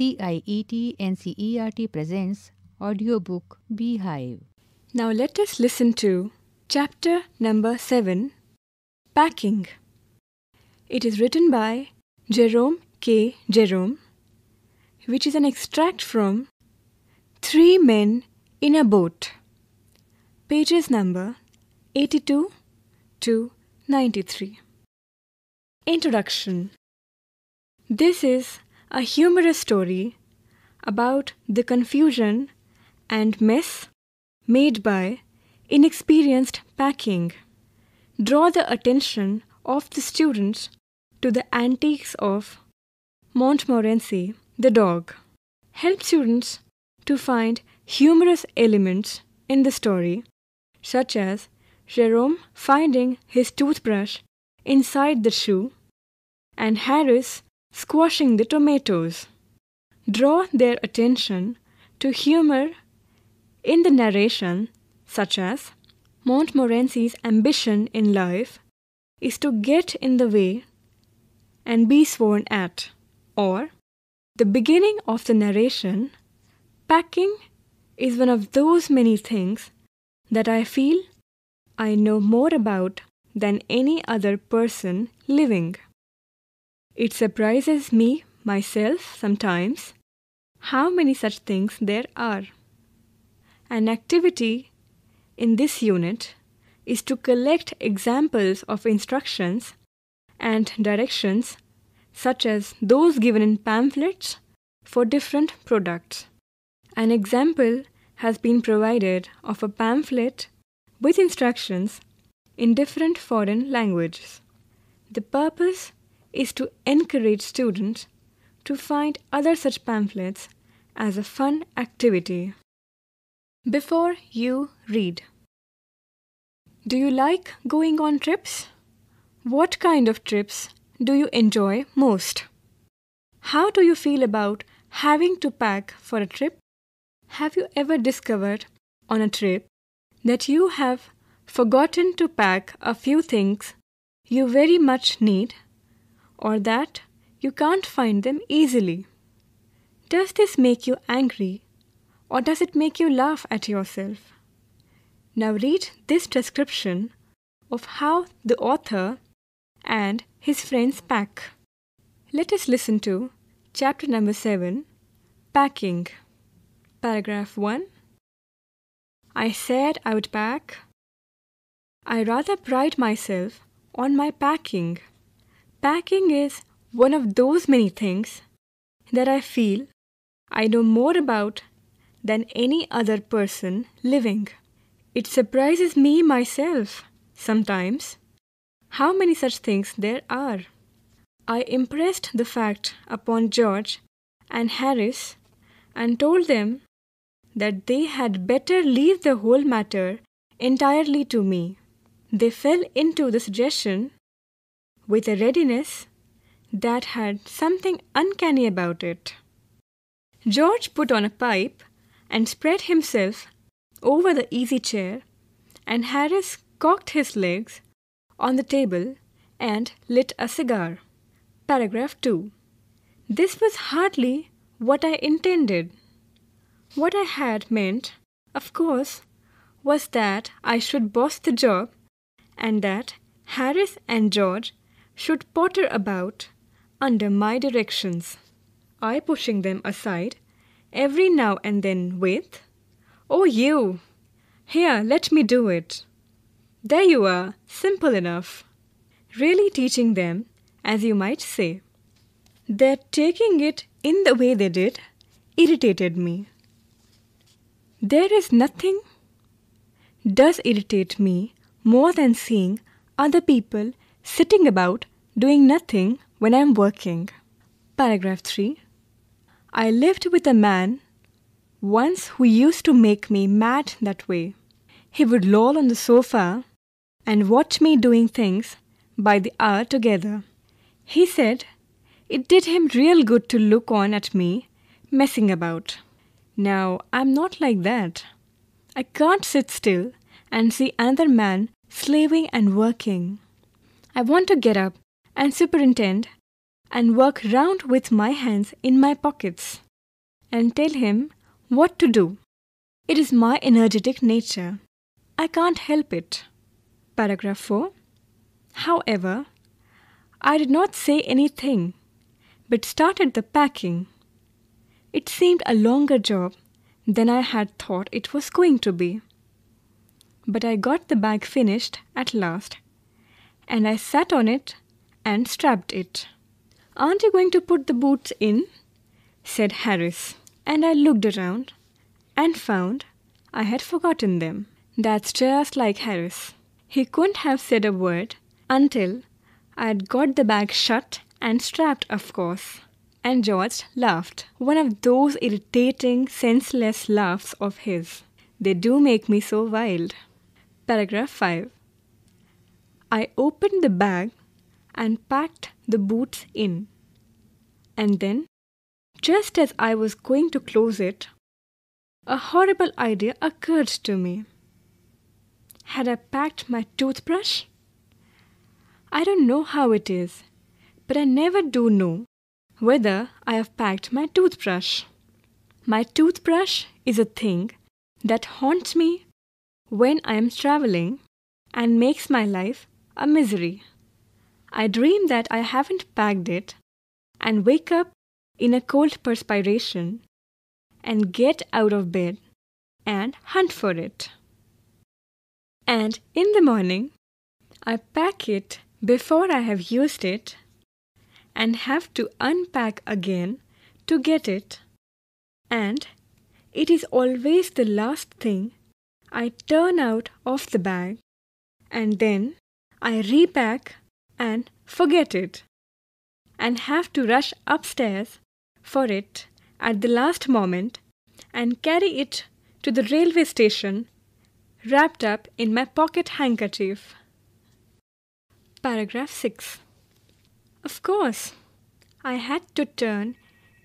CIET NCERT presents audiobook Beehive. Now let us listen to chapter number 7 Packing. It is written by Jerome K. Jerome, which is an extract from Three Men in a Boat, pages number 82 to 93. Introduction This is a humorous story about the confusion and mess made by inexperienced packing. Draw the attention of the students to the antics of Montmorency, the dog. Help students to find humorous elements in the story, such as Jerome finding his toothbrush inside the shoe and Harris squashing the tomatoes. Draw their attention to humor in the narration, such as Montmorency's ambition in life is to get in the way and be sworn at, or the beginning of the narration, packing is one of those many things that I feel I know more about than any other person living. It surprises me myself sometimes how many such things there are. An activity in this unit is to collect examples of instructions and directions such as those given in pamphlets for different products. An example has been provided of a pamphlet with instructions in different foreign languages. The purpose is to encourage students to find other such pamphlets as a fun activity. Before you read, do you like going on trips? What kind of trips do you enjoy most? How do you feel about having to pack for a trip? Have you ever discovered on a trip that you have forgotten to pack a few things you very much need or that you can't find them easily? Does this make you angry or does it make you laugh at yourself? Now read this description of how the author and his friends pack. Let us listen to chapter number 7 Packing. Paragraph 1 I said I would pack. I rather pride myself on my packing. Packing is one of those many things that I feel I know more about than any other person living. It surprises me myself sometimes how many such things there are. I impressed the fact upon George and Harris and told them that they had better leave the whole matter entirely to me. They fell into the suggestion with a readiness that had something uncanny about it. George put on a pipe and spread himself over the easy chair, and Harris cocked his legs on the table and lit a cigar. Paragraph 2. This was hardly what I intended. What I had meant, of course, was that I should boss the job and that Harris and George should potter about under my directions. I pushing them aside every now and then with, Oh, you! Here, let me do it. There you are, simple enough. Really teaching them, as you might say. Their taking it in the way they did irritated me. There is nothing does irritate me more than seeing other people sitting about doing nothing when I'm working. Paragraph 3 I lived with a man once who used to make me mad that way. He would loll on the sofa and watch me doing things by the hour together. He said it did him real good to look on at me messing about. Now, I'm not like that. I can't sit still and see another man slaving and working. I want to get up and superintend and work round with my hands in my pockets. and tell him what to do. It is my energetic nature. I can't help it. Paragraph 4. However, I did not say anything, but started the packing. It seemed a longer job than I had thought it was going to be. But I got the bag finished at last, and I sat on it and strapped it. Aren't you going to put the boots in? said Harris, and I looked around and found I had forgotten them. That's just like Harris. He couldn't have said a word until I had got the bag shut and strapped, of course. And George laughed. One of those irritating, senseless laughs of his. They do make me so wild. Paragraph 5. I opened the bag and packed the boots in. And then, just as I was going to close it, a horrible idea occurred to me. Had I packed my toothbrush? I don't know how it is, but I never do know whether I have packed my toothbrush. My toothbrush is a thing that haunts me when I am traveling and makes my life a misery. I dream that I haven't packed it and wake up in a cold perspiration and get out of bed and hunt for it. And in the morning, I pack it before I have used it and have to unpack again to get it. And it is always the last thing I turn out of the bag and then I repack and forget it and have to rush upstairs for it at the last moment and carry it to the railway station wrapped up in my pocket handkerchief. Paragraph 6 Of course, I had to turn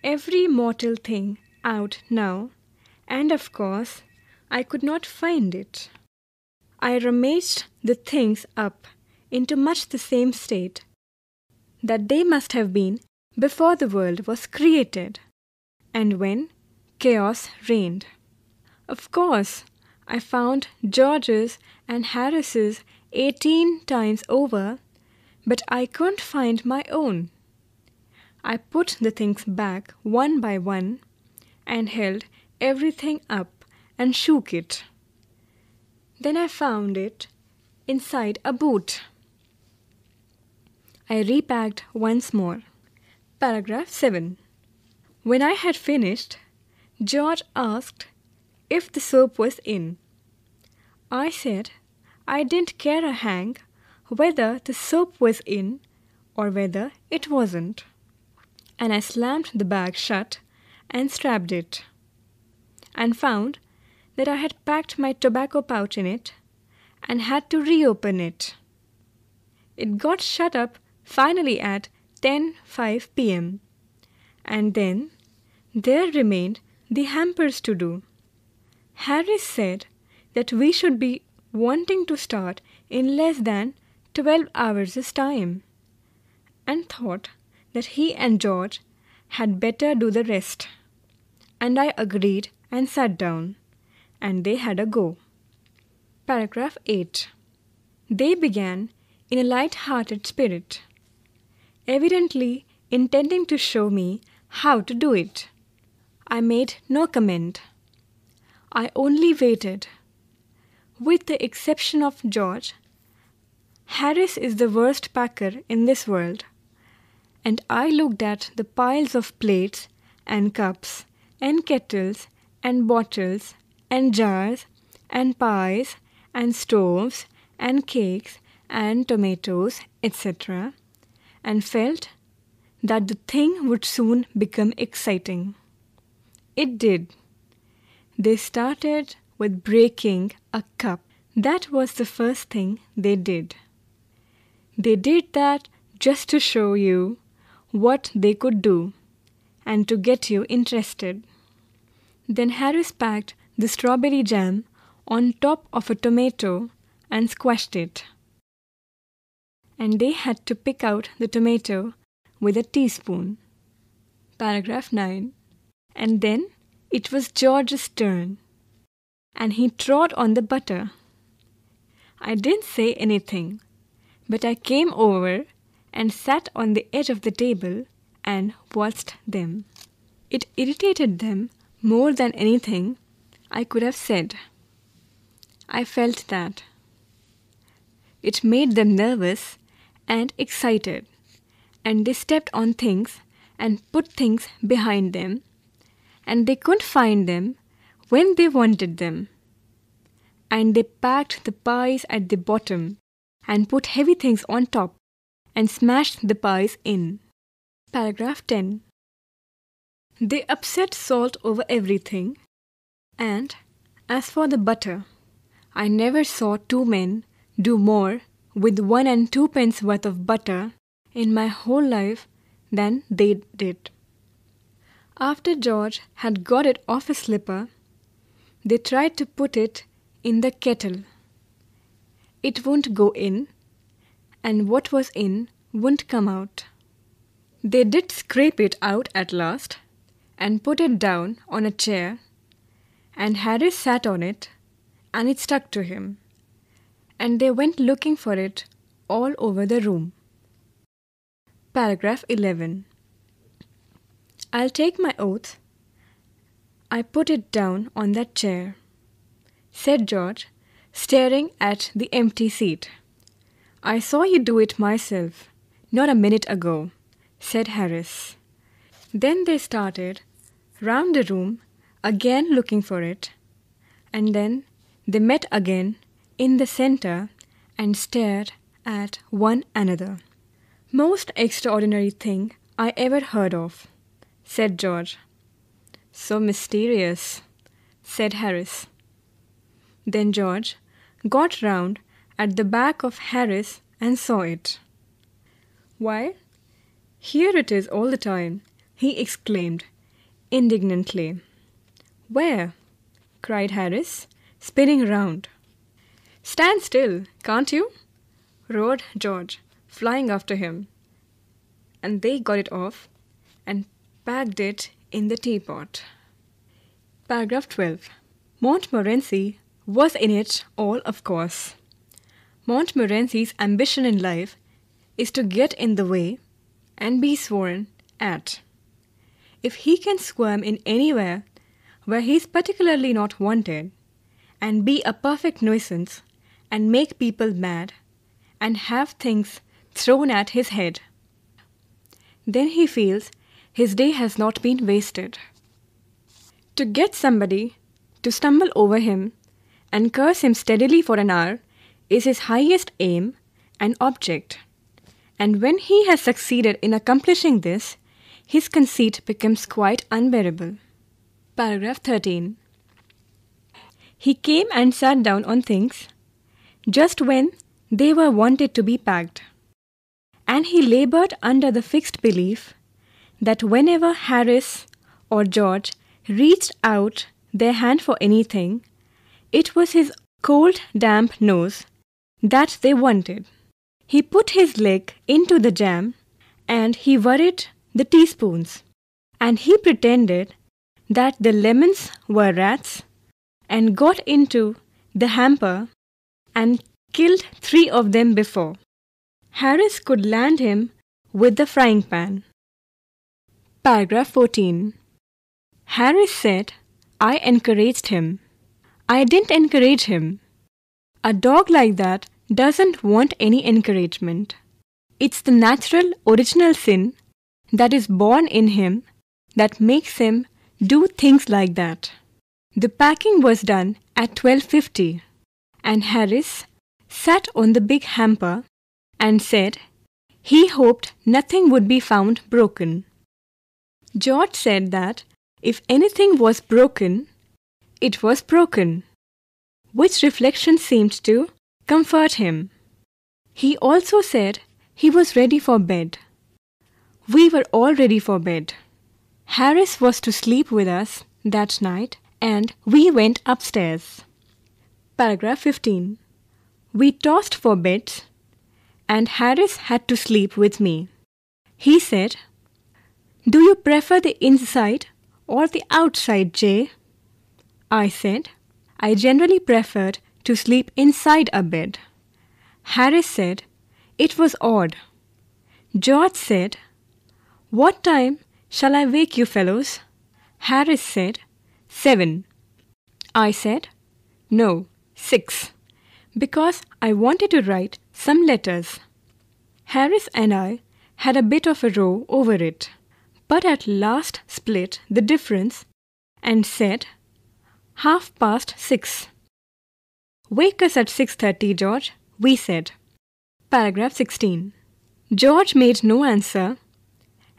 every mortal thing out now, and of course, I could not find it. I rummaged the things up into much the same state that they must have been before the world was created and when chaos reigned. Of course, I found George's and Harris's 18 times over but I couldn't find my own. I put the things back one by one and held everything up and shook it. Then I found it inside a boot. I repacked once more. Paragraph 7. When I had finished, George asked if the soap was in. I said I didn't care a hang whether the soap was in or whether it wasn't. And I slammed the bag shut and strapped it, and found that I had packed my tobacco pouch in it and had to reopen it. It got shut up finally at 10:05 p.m. and then there remained the hampers to do. Harris said that we should be wanting to start in less than 12 hours' time, and thought that he and George had better do the rest. And I agreed and sat down, and they had a go. Paragraph 8. They began in a light hearted spirit, evidently intending to show me how to do it. I made no comment. I only waited. With the exception of George, Harris is the worst packer in this world. And I looked at the piles of plates and cups and kettles and bottles and jars and pies and stoves and cakes and tomatoes, etc., and felt that the thing would soon become exciting. It did. They started with breaking a cup. That was the first thing they did. They did that just to show you what they could do and to get you interested. Then Harris packed the strawberry jam on top of a tomato and squashed it. And they had to pick out the tomato with a teaspoon. Paragraph 9. And then It was George's turn, and he trod on the butter. I didn't say anything, but I came over and sat on the edge of the table and watched them. It irritated them more than anything I could have said. I felt that. It made them nervous and excited, and they stepped on things and put things behind them, and they couldn't find them when they wanted them. And they packed the pies at the bottom and put heavy things on top and smashed the pies in. Paragraph 10. They upset salt over everything, and as for the butter, I never saw two men do more with one and twopence worth of butter in my whole life than they did. After George had got it off his slipper, they tried to put it in the kettle. It won't go in, and what was in wouldn't come out. They did scrape it out at last and put it down on a chair, and Harris sat on it, and it stuck to him, and they went looking for it all over the room. Paragraph 11 I'll take my oath. I put it down on that chair, said George, staring at the empty seat. I saw you do it myself, not a minute ago, said Harris. Then they started round the room, again looking for it, and then they met again in the center and stared at one another. Most extraordinary thing I ever heard of, said George. So mysterious, said Harris. Then George got round at the back of Harris and saw it. Why, here it is all the time, he exclaimed indignantly. Where? cried Harris, spinning round. Stand still, can't you? roared George, flying after him. And they got it off and packed it in the teapot. Paragraph 12. Montmorency was in it all, of course. Montmorency's ambition in life is to get in the way and be sworn at. If he can squirm in anywhere where he's particularly not wanted, and be a perfect nuisance, and make people mad, and have things thrown at his head, then he feels his day has not been wasted. To get somebody to stumble over him and curse him steadily for an hour is his highest aim and object. And when he has succeeded in accomplishing this, his conceit becomes quite unbearable. Paragraph 13. He came and sat down on things just when they were wanted to be packed. And he labored under the fixed belief that whenever Harris or George reached out their hand for anything, it was his cold, damp nose that they wanted. He put his leg into the jam and he worried the teaspoons, and he pretended that the lemons were rats and got into the hamper and killed three of them before. Harris could land him with the frying pan. Paragraph 14. Harris said, I encouraged him. I didn't encourage him. A dog like that doesn't want any encouragement. It's the natural, original sin that is born in him that makes him do things like that. The packing was done at 12:50 and Harris sat on the big hamper and said he hoped nothing would be found broken. George said that if anything was broken, it was broken, which reflection seemed to comfort him. He also said he was ready for bed. We were all ready for bed. Harris was to sleep with us that night, and we went upstairs. Paragraph 15. We tossed for beds, and Harris had to sleep with me. He said, Do you prefer the inside or the outside, Jay? I said, I generally preferred to sleep inside a bed. Harris said, it was odd. George said, What time shall I wake you fellows? Harris said, Seven. I said, No, six, because I wanted to write some letters. Harris and I had a bit of a row over it, but at last split the difference and said, Half past six. Wake us at 6:30, George, we said. Paragraph 16. George made no answer,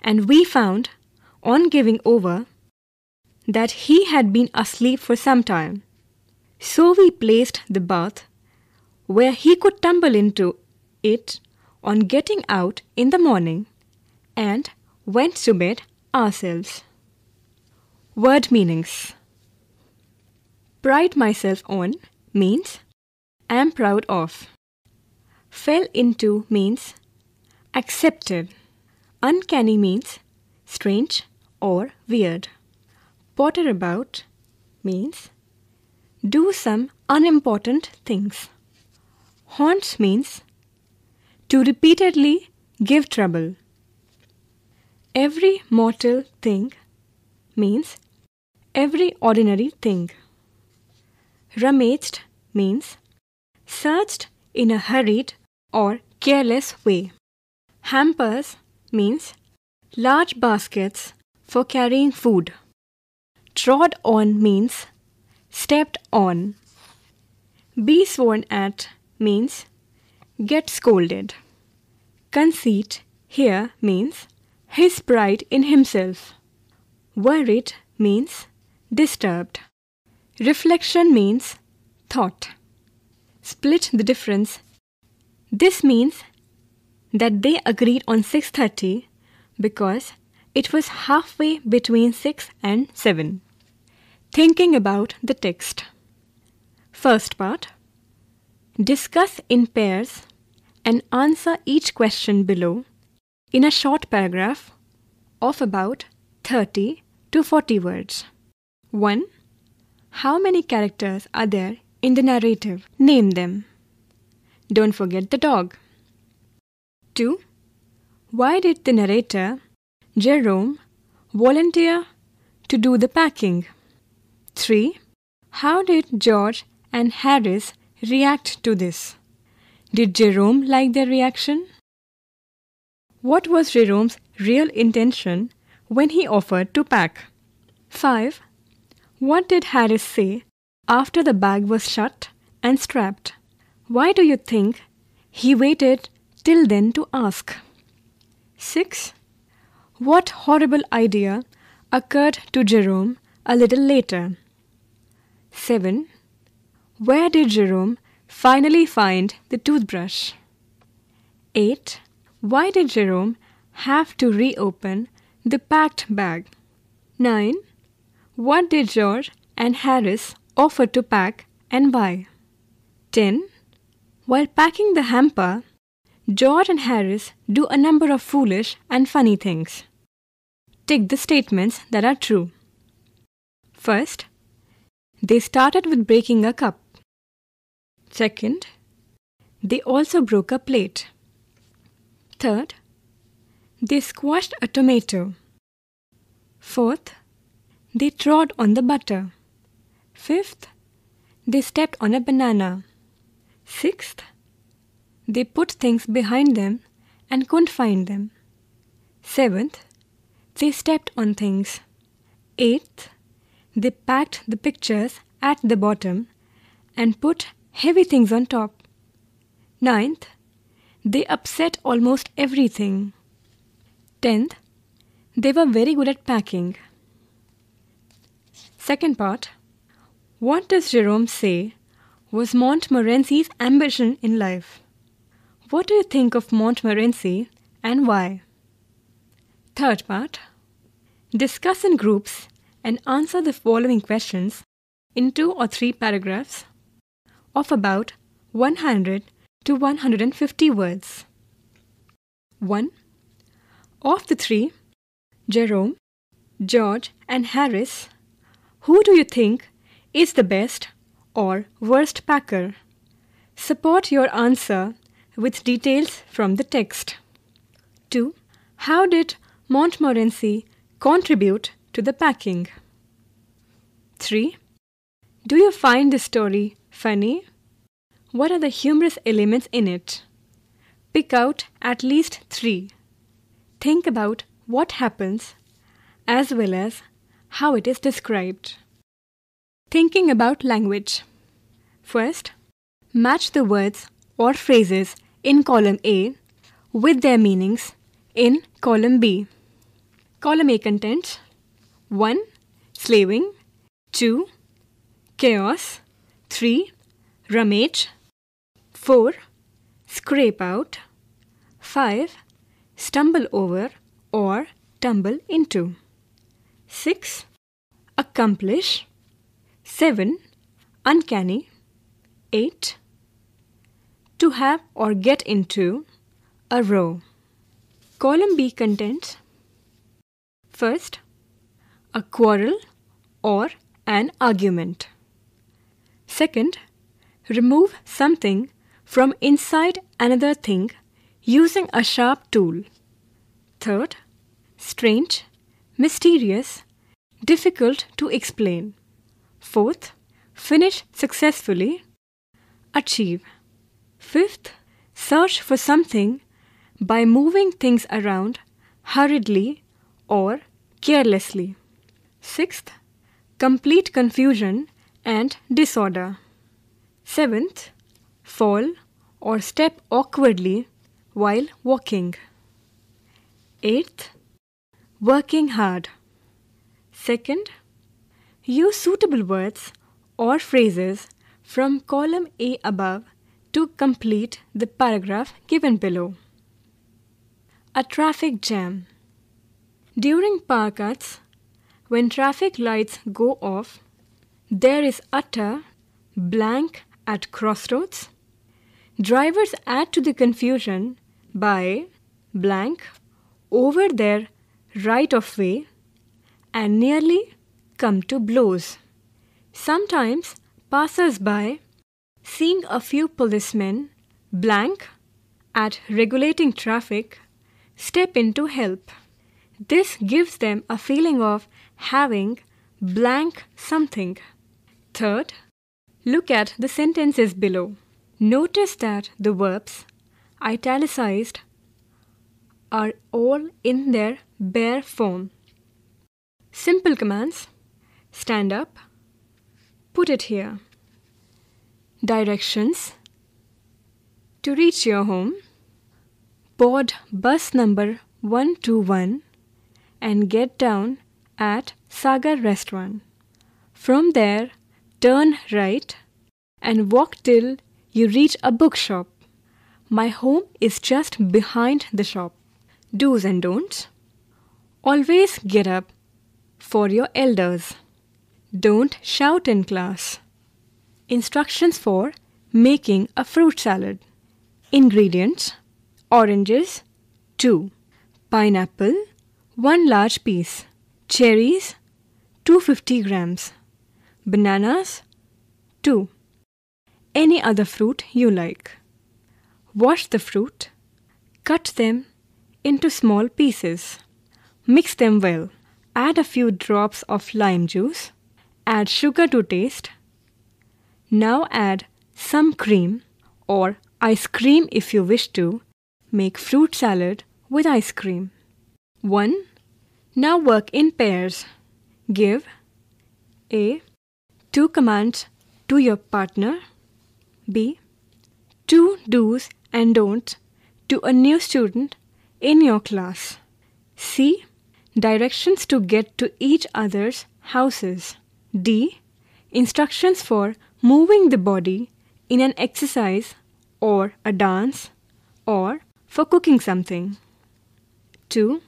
and we found, on giving over, that he had been asleep for some time. So we placed the bath where he could tumble into it on getting out in the morning and went to bed ourselves. Word meanings Pride myself on means am proud of. Fell into means accepted. Uncanny means strange or weird. Potter about means do some unimportant things. Haunts means to repeatedly give trouble. Every mortal thing means every ordinary thing. Rummaged means searched in a hurried or careless way. Hampers means large baskets for carrying food. Trod on means stepped on. Be sworn at means get scolded. Conceit here means his pride in himself. Worried means disturbed. Reflection means thought. Split the difference. This means that they agreed on 6:30 because it was halfway between 6 and 7. Thinking about the text. First part Discuss in pairs and answer each question below in a short paragraph of about 30 to 40 words. 1. How many characters are there in the narrative? Name them. Don't forget the dog. 2. Why did the narrator, Jerome, volunteer to do the packing? 3. How did George and Harris react to this? Did Jerome like their reaction? What was Jerome's real intention when he offered to pack? 5. What did Harris say after the bag was shut and strapped? Why do you think he waited till then to ask? 6. What horrible idea occurred to Jerome a little later? 7. Where did Jerome finally find the toothbrush? 8. Why did Jerome have to reopen the packed bag? 9. What did George and Harris offer to pack and why? 10. While packing the hamper, George and Harris do a number of foolish and funny things. Take the statements that are true. First, they started with breaking a cup. Second, they also broke a plate. Third, they squashed a tomato. Fourth, they trod on the butter. Fifth, they stepped on a banana. Sixth, they put things behind them and couldn't find them. Seventh, they stepped on things. Eighth, they packed the pictures at the bottom and put heavy things on top. Ninth, they upset almost everything. Tenth, they were very good at packing. Second part What does Jerome say was Montmorency's ambition in life? What do you think of Montmorency and why? Third part Discuss in groups and answer the following questions in two or three paragraphs of about 100 to 150 words. 1. Of the three, Jerome, George, and Harris, who do you think is the best or worst packer? Support your answer with details from the text. 2. How did Montmorency contribute to the packing? 3. Do you find this story funny? What are the humorous elements in it? Pick out at least three. Think about what happens as well as how it is described. Thinking about language. First, match the words or phrases in column A with their meanings in column B. Column A contents 1. Slaving 2. Chaos 3. Rummage 4. Scrape out 5. Stumble over or tumble into 6. Accomplish 7. Uncanny 8. To have or get into a row. Column B contains First, a quarrel or an argument. Second, remove something from inside another thing using a sharp tool. Third, strange, mysterious, difficult to explain. Fourth, finish successfully, achieve. Fifth, search for something by moving things around hurriedly or carelessly. Sixth, complete confusion and disorder. Seventh, fall or step awkwardly while walking. Eighth, working hard. Second, use suitable words or phrases from column A above to complete the paragraph given below. A traffic jam. During power cuts, when traffic lights go off, there is utter blank at crossroads. Drivers add to the confusion by blank over their right of way and nearly come to blows. Sometimes passers by, seeing a few policemen blank at regulating traffic, step in to help. This gives them a feeling of having blank something. Third, look at the sentences below. Notice that the verbs italicized are all in their bare form. Simple commands stand up, put it here. Directions to reach your home, board bus number 121 and get down at Sagar Restaurant. From there, turn right and walk till you reach a bookshop. My home is just behind the shop. Do's and don'ts. Always get up for your elders. Don't shout in class. Instructions for making a fruit salad. Ingredients oranges 2, pineapple 1 large piece, cherries 250 grams, bananas 2, any other fruit you like. Wash the fruit, cut them into small pieces, mix them well, add a few drops of lime juice, add sugar to taste. Now add some cream or ice cream if you wish to. Make fruit salad with ice cream. 1. Now work in pairs. Give A. Two commands to your partner. B. Two do's and don'ts to a new student in your class. C. Directions to get to each other's houses. D. Instructions for moving the body in an exercise or a dance or for cooking something. 2.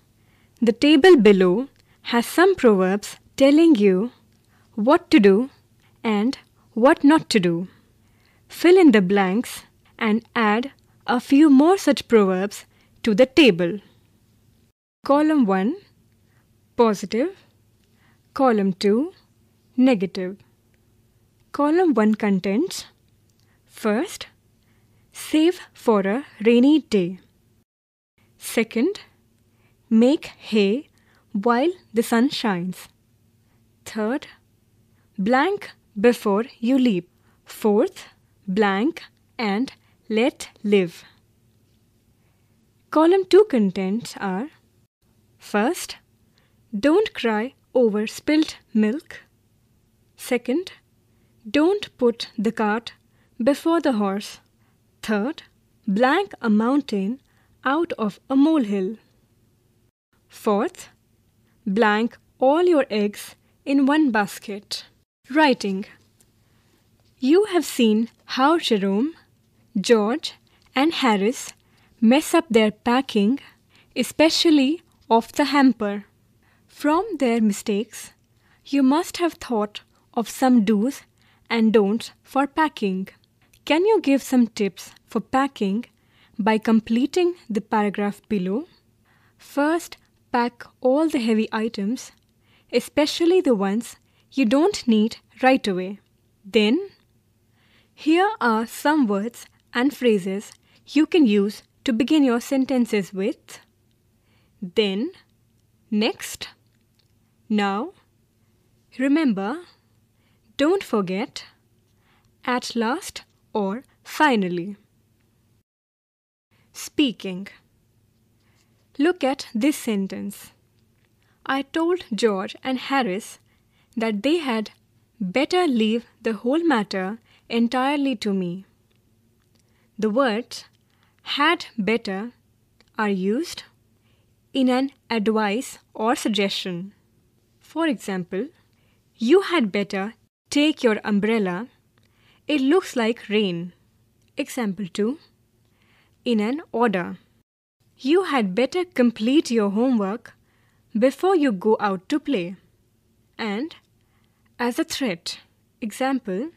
The table below has some proverbs telling you what to do and what not to do. Fill in the blanks and add a few more such proverbs to the table. Column 1 Positive Column 2 Negative. Column 1 contents First, save for a rainy day. Second, make hay while the sun shines. Third, blank before you leap. Fourth, blank and let live. Column 2 contents are First, don't cry over spilt milk. Second, don't put the cart before the horse. Third, blank a mountain out of a molehill. Fourth, blank all your eggs in one basket. Writing. You have seen how Jerome, George, and Harris mess up their packing, especially of the hamper. From their mistakes, you must have thought of some do's and don'ts for packing. Can you give some tips for packing by completing the paragraph below? First, pack all the heavy items, especially the ones you don't need right away. Then, here are some words and phrases you can use to begin your sentences with. Then, next, now, remember, don't forget, at last, or finally. Speaking. Look at this sentence. I told George and Harris that they had better leave the whole matter entirely to me. The words had better are used in an advice or suggestion. For example, you had better take your umbrella. It looks like rain. Example 2. In an order. You had better complete your homework before you go out to play. And as a threat. Example,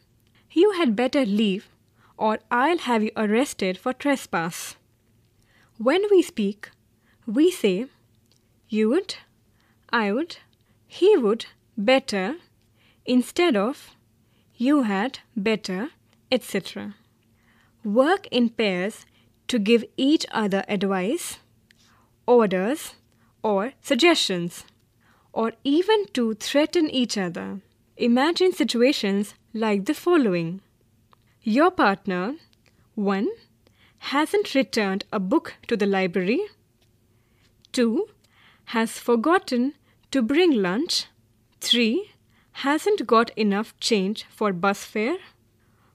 you had better leave or I'll have you arrested for trespass. When we speak, we say you would, I would, he would, better, instead of you had, better, etc. Work in pairs to give each other advice, orders, or suggestions, or even to threaten each other. Imagine situations like the following Your partner, 1. hasn't returned a book to the library, 2. has forgotten to bring lunch, 3. hasn't got enough change for bus fare,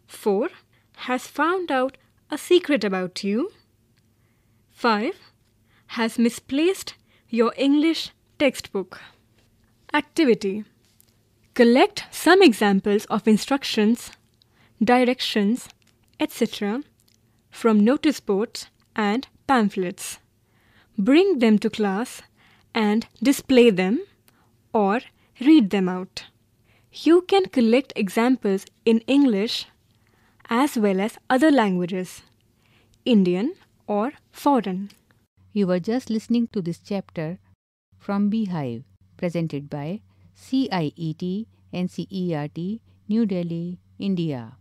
4. has found out a secret about you, 5. has misplaced your English textbook. Activity Collect some examples of instructions, directions, etc. from notice boards and pamphlets. Bring them to class and display them or read them out. You can collect examples in English as well as other languages, Indian or foreign. You were just listening to this chapter from Beehive, presented by CIET NCERT, New Delhi, India.